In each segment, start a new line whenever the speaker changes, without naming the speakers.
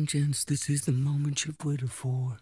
gents, this is the moment you've waited for.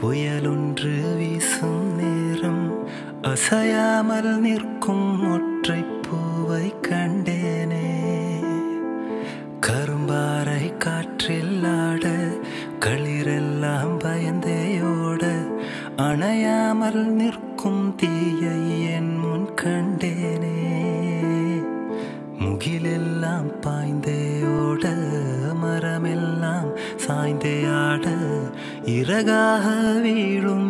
புயலொன்று வீசும் நேரம் அசையாமல் நிற்கும் ஒற்றை பூவை கண்டேனே. கரும்பாறை காற்றில் ஆட களிரெல்லாம் பயந்தேயோட அணையாமல் நிற்கும் தீயை என் முன் கண்டேனே. முகிலெல்லாம் பாய்ந்தேயோட மரமெல்லாம் சாய்ந்த ഇറകാഹ വീഴും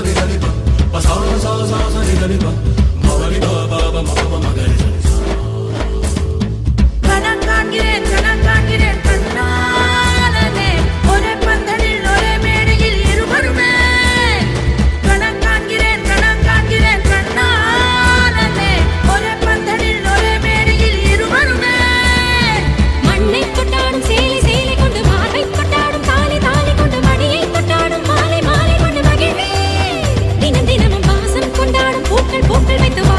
sa ni da ni pa pa sa sa
sa sa ni dali pa mabali ba ba ba ma ba ma ma ga ni வைத்து